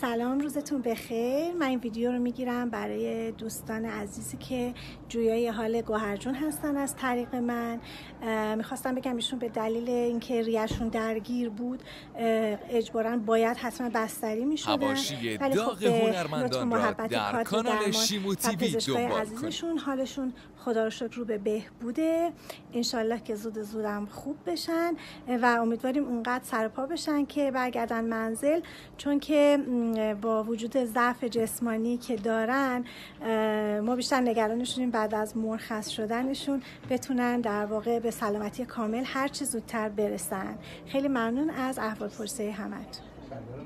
سلام روزتون بخیر. من این ویدیو رو می‌گیرم برای دوستان عزیزی که جویای حال گوهرجون هستن از طریق من. می‌خواستم بگم ایشون به دلیل اینکه ریشون درگیر بود اجبارا باید حتما بستری می‌شدن. ولی خب هنرمندان را در کانال شیمو تیوی دنبال عزیزشون حالشون خدا رو شکر رو به بهبوده. انشالله که زود زودم خوب بشن و امیدواریم اونقدر سرپا بشن که برگردن منزل. چون که با وجود ضعف جسمانی که دارن ما بیشتر نگرانشونیم. بعد از مرخص شدنشون بتونن در واقع به سلامتی کامل هر زودتر برسن. خیلی ممنون از احوال پرسه همتون.